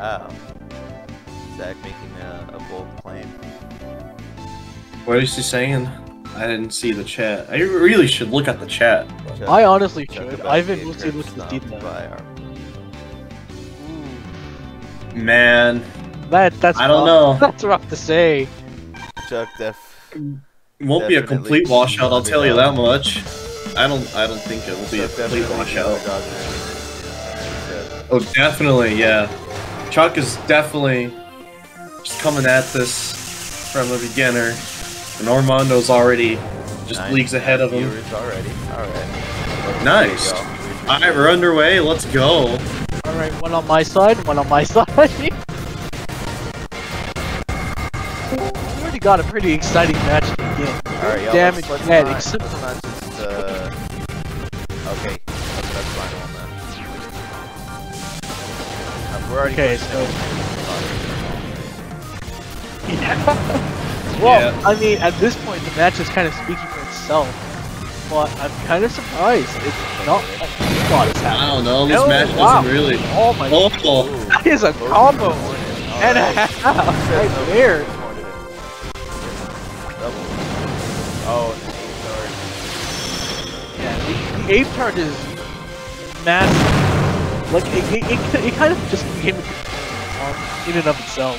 Wow. Zach making a, a bold claim. What is he saying? I didn't see the chat. I really should look at the chat. Chuck- I honestly Chuck should. about Ivan being will say curb look at the stomped deep by our- Man, That that's I don't rough. know. That's rough to say. Chuck def. Won't be a complete washout. I'll tell you that much. I don't. I don't think it will be a complete washout. Oh, definitely, yeah. Chuck is definitely just coming at this from a beginner, and Armando's already just Nine leagues ahead of him. Already. Alright. Nice. There you go. Alright, we're underway. Let's go. All right, one on my side, one on my side. we already got a pretty exciting match to begin. Alright, y'all. Damage let's, let's net, not, except- let's not just, uh... Okay. That's, that's fine on that. We're already Okay, so- it. Well, Yeah. I mean, at this point, the match is kind of speaking for itself. But I'm kind of surprised. It's not. Oh, God, it's I don't know. This Oh, match wow. doesn't really. Oh my god. Oh, That is a combo and a Alright. half right there. Double. Oh, and Yeah, the, the ape charge is massive. Like, it, it, it, it kind of just became a um, in and of itself.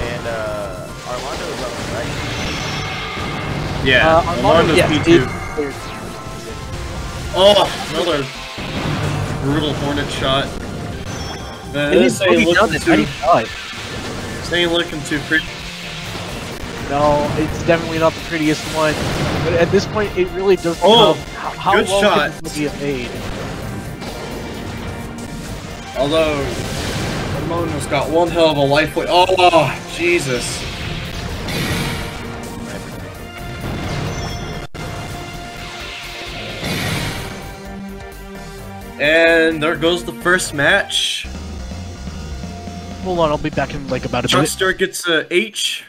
And uh, Armando is on the right. yeah. Uh, Armando's yes, P2. it- Oh, another brutal hornet shot. Man, it this is ain't done looking it. too. 95. This ain't looking too pretty. No, it's definitely not the prettiest one. But at this point, it really does Oh, become how, how good well shot. can this movie made. Although, Ramona's got one hell of a life point. Oh, Jesus. And there goes the first match. Hold on, I'll be back in like about a minute. Chuckster gets a H.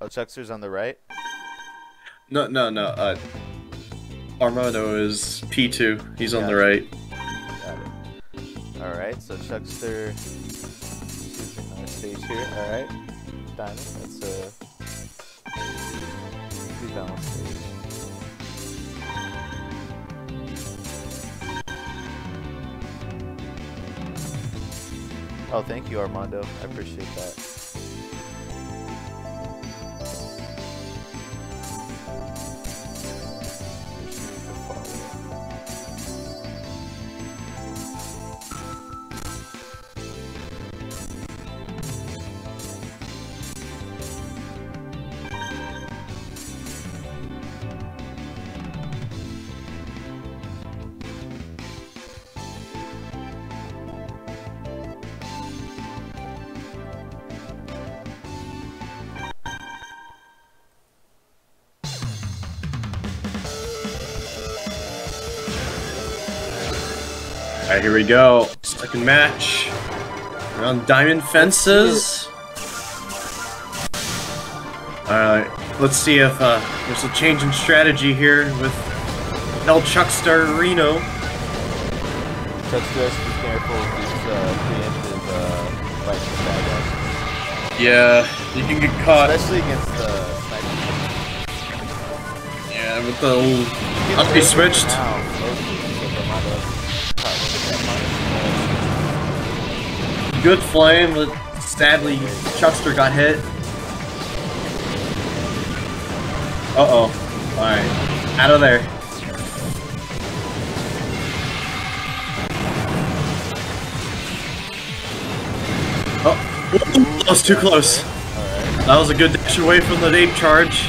Oh, Chuckster's on the right. No, no, no. Uh, Armando is P2. He's on the right. Got it. Alright, so Chuckster choosing our stage here. Alright. Diamond, that's a pretty balanced stage. Oh, thank you, Armando. I appreciate that. Alright, here we go. Second match. On Diamond Fences. Alright, let's see if uh, there's a change in strategy here with El Chuckstar Reno. To be careful with these uh, preemptive uh, fights with bad guys. Yeah, you can get caught. Especially against uh, sniper. Yeah, with the old up switched. Good flame, but sadly Chuckster got hit. Uh oh. Alright. Out of there. Oh, that was too close. That was a good dash away from the deep charge.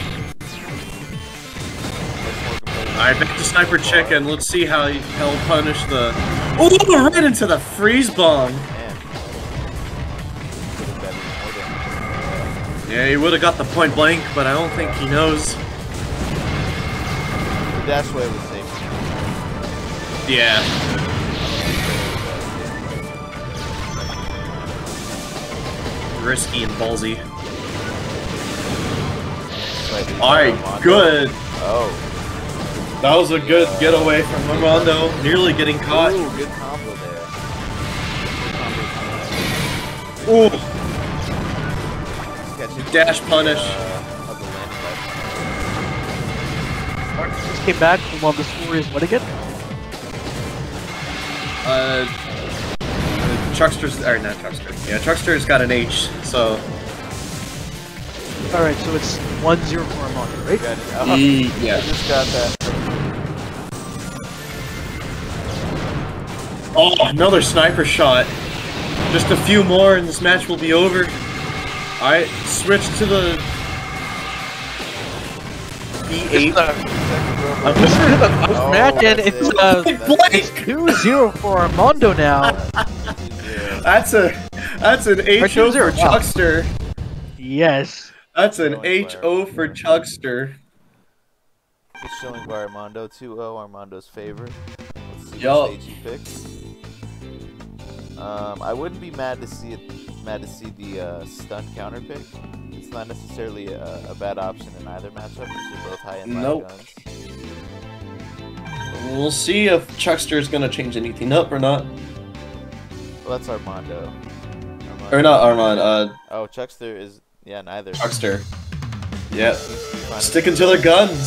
Alright, back to Sniper Chicken. Let's see how he- he'll punish the. Oh, right into the freeze bomb. Yeah, he would have got the point blank, but I don't think he knows. The dash away was safe. Yeah. Risky and ballsy. Alright, good. Oh. That was a good getaway from Armando, nearly getting caught. Ooh, good combo there. Ooh, Dash punish. Uh, of the landing light. Martin just came back from on the score is what again? uh, Truckster's, or not Truckster. Yeah, Truckster's got an H, so. Alright, so it's 1-0 for Armando, right? Got it. Oh, E- I yeah. just got that. Oh, another sniper shot. Just a few more and this match will be over. Alright, switch to the B8. I'm listening to the post Oh, match and that's it's it. uh, That's it's it. 2-0 for Armando now. Yeah. That's a that's an Or HO for 2-0, wow. Chuckster. yes. That's an Going for HO for Chuckster. It's showing by Armando 2-0, Armando's favorite. Let's see Yup. what stage he picks. Um, I wouldn't be mad to see it, mad to see the uh, stun counter pick. It's not necessarily a, a bad option in either matchup. because They're both high end Nope. guns. We'll see if Chuckster is gonna change anything up or not. Well, that's Armando. Armando. Or not Armand, uh, Oh, Chuckster is yeah neither. Chuckster. Yeah. Seems to be Sticking to their guns.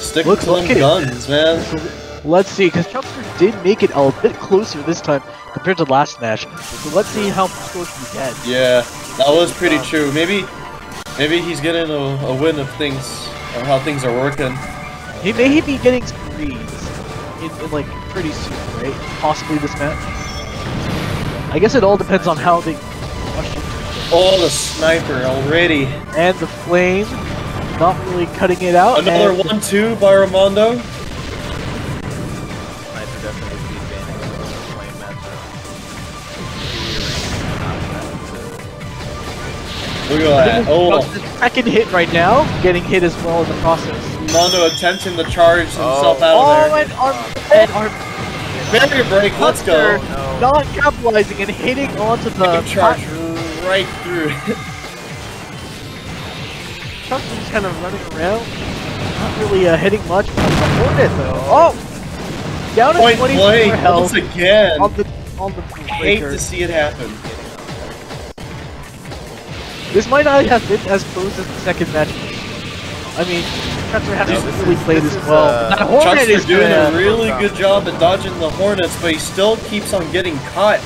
Sticking Look- to look them at it. guns, man. Let's see, because Chuckster did make it a bit closer this time compared to last match. So let's see how close we get. Yeah, that was pretty um, true. Maybe, maybe he's getting a, a win of things, of how things are working. He may be getting some reads in, in like pretty soon, right? Possibly this match. I guess it all depends on how they. Oh, the sniper already. And the flame, not really cutting it out. Another and one-two by Armando. Look at that. Oh, Chuckster's second hit right now, getting hit as well in the process. Armando attempting to charge himself Oh. out Oh, of there. and our, and our Barrier break, let's go. Chuckster Oh, not capitalizing and hitting onto the Charge right through. Chuckster's kind of running around, not really uh, hitting much. But the Hornet though, oh, down at Point 24 blank health once again. on the on the Hate to see it happen. This might not have been as close as the second match. I mean, Chuckster hasn't this really is- played as well. uh, that Hornet is doing a really good job at dodging the Hornets, but he still keeps on getting caught.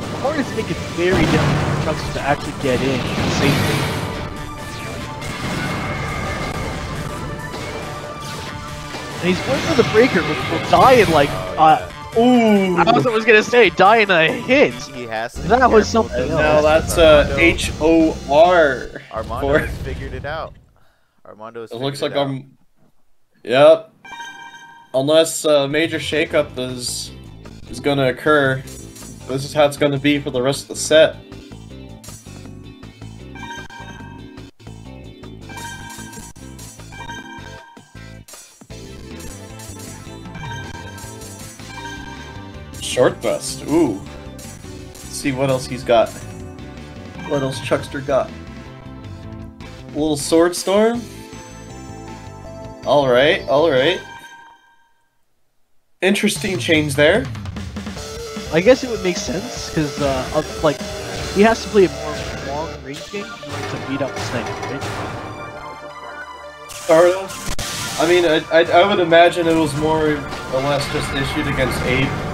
The Hornets make it very difficult for Chuckster to actually get in safely. And he's going for the breaker, which will die in like, uh, Ooh. I was, I was gonna say, die in a hit. He has to. That was something And else. now that's uh, H O R. Armando for- has figured it out. Armando has It looks like it. I'm. Yep. Unless a major shakeup is is gonna occur, this is how it's gonna be for the rest of the set. Short bust. Ooh. Let's see what else he's got. What else Chuckster got? little sword storm. All right, all right. Interesting change there. I guess it would make sense because, uh, like, he has to play a more long range game in order to beat up sniper, right? Sort. I mean, I, I, I would imagine it was more or less just issued against Abe.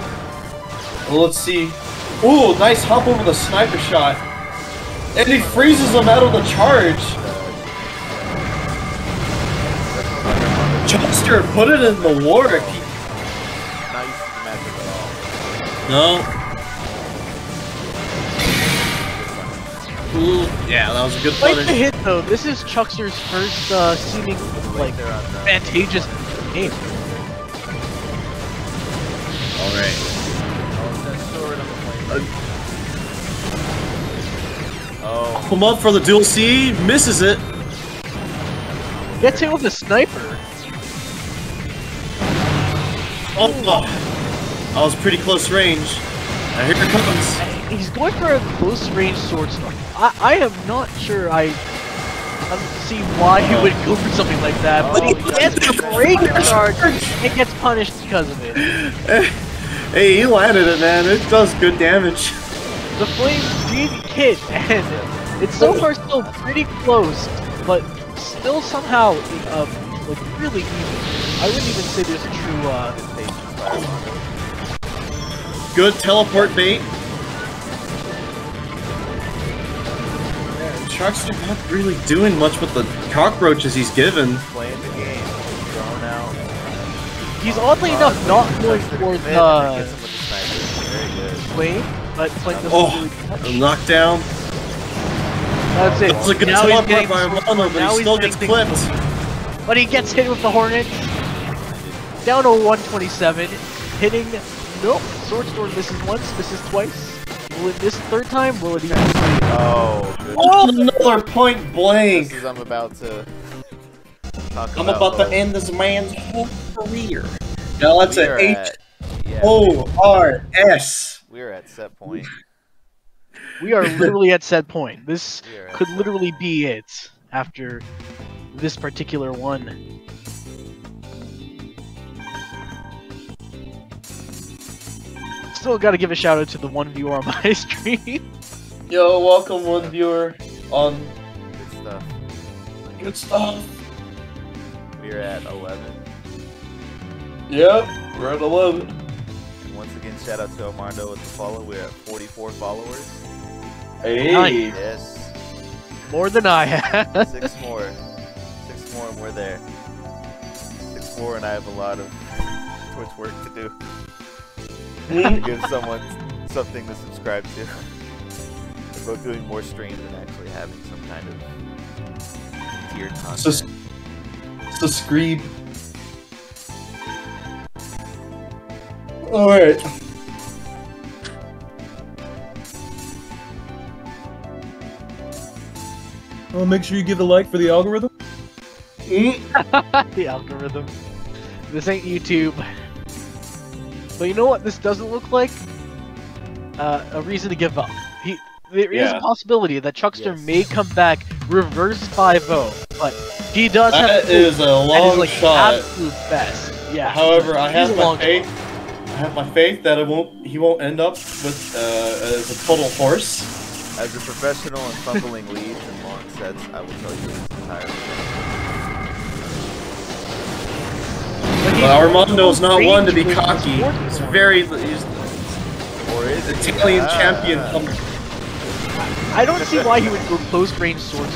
Well, let's see. Ooh, nice hop over the sniper shot. And he freezes him out of the charge. Chuckster put it in the work. He- Not used to the matchup at all. No. Ooh, yeah, that was a good Despite the punish. hit, though, this is Chuckster's first, uh, seeming, like, There on the. advantageous game. Alright. Oh, Oh, Come up for the dual C, misses it. Gets hit with a sniper. Oh, that was pretty close range. Now here it comes. He's going for a close range sword storm. I, I am not sure I I see why he would go for something like that, but oh, he Oh, gets yeah. the charge and gets punished because of it. Hey, he landed it, man. It does good damage. The flames did hit, and it's so far still pretty close, but still somehow uh, like really even. I wouldn't even say there's a true uh, by Good teleport bait. Shark's not really doing much with the cockroaches he's given. Playing the game. Thrown out. He's oddly enough not going Tries to towards commit uh, gets him with the sniper. Flame, but Flame doesn't Oh, really touch. knockdown. That's it. It's a good Now he's getting by some- but now he still getting gets things- clipped. But he gets hit with the Hornet. Down to 127. Hitting. Nope. Sword Storm misses once, misses twice. Will it miss third time? Will it even? Oh, good. Oh, another point This blank. is I'm about to talk I'm about. about to end this man's whole career. Now that's We an are H at- yeah, O R S. We're at set point. We are literally at set point. This We are at could set literally be it after this particular one. Still got to give a shout out to the one viewer on my stream. Yo, welcome one viewer on Good stuff. good stuff. We're at 11. Yep, we're at 11. And once again, shout out to Armando with the follow. We're at 44 followers. Hey. Nice. Yes. More than I have. Six more. Six more and we're there. Six more and I have a lot of Twitch work to do. Hmm? Give someone something to subscribe to. About doing more streams and actually having some kind of tiered content. Sus- Subscribe. Alright. Well, make sure you give a like for the algorithm. Mm. the algorithm. This ain't YouTube. But you know what this doesn't look like? Uh, a reason to give up. He, there is Yeah. a possibility that Chuckster Yes. may come back reverse 5-0, but he does have That to is a at his long like shot. absolute best. Yeah. However, I have my faith. shot. I have my faith that it won't. He won't end up with uh, as a total horse. As a professional in fumbling leads and long sets, I will tell you it's entirely But But Armando's not one to be cocky. He's very. He's Or is Italian Ah. champion. Come, I don't see why he would go close range swords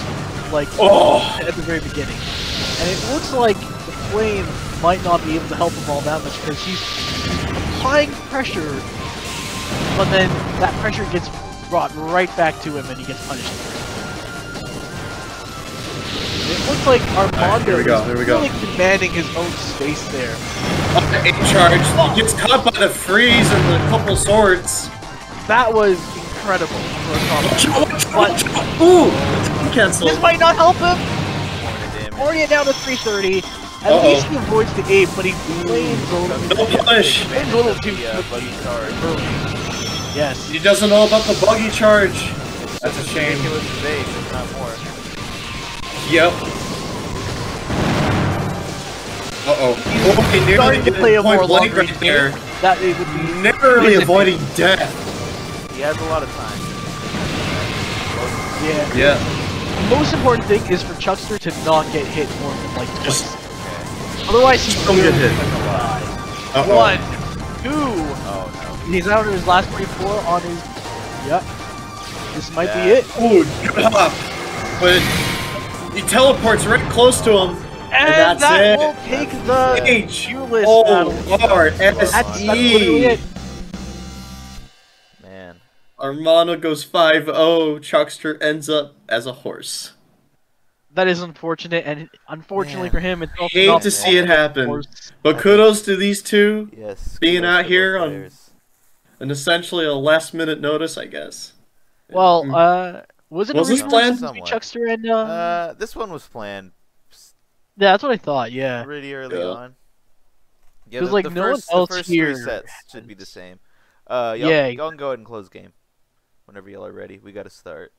like oh, at the very beginning. And it looks like the flame might not be able to help him all that much because he's applying pressure, but then that pressure gets brought right back to him and he gets punished. It looks like Armando we go, is we go. really commanding his own space there. a charge. He gets caught by the freeze and the couple swords. That was incredible for a combo. But Ooh, cancel. this might not help him. Point. Already down to 330. At Uh-oh. least he avoids the ape, but he flames a little, No punish. flames a little too The, uh, quickly. buggy charge. early. Yes. He doesn't know about the buggy charge. That's a just shame. ridiculous base, if not more. Yep. Uh oh. Oh, he nearly to play a point more blank long-range right there. game. That it would be Narrowly avoiding death. He has a lot of time. yeah. Yeah. The most important thing is for Chuckster to not get hit more than like twice. Just Otherwise, he's don't get hit. uh oh. One, two. Oh no. He's out of his last three, four on his. Yep. This might be Yeah. it. Ooh, drop. But he teleports right close to him. And, that's that it. will take the H viewless O battle. R That's, that's literally it. No. Armando goes 5-0. Chuckster ends up as a horse. That is unfortunate, and unfortunately Man. for him, it's also Hate not to see it happen. But kudos to these two, Yes. Being out here on- players. and essentially a last minute notice, I guess. Well, Mm. uh, was it Was this planned? supposed to be Somewhat. Chuckster and uh, Uh, this one was planned yeah, that's what I thought. Yeah, pretty early Yeah. on. Yeah, 'Cause, the, like, the no one first, the else first here three sets should be the same. Uh, y'all, Yeah. y'all go ahead and close game whenever y'all are ready. We got to start.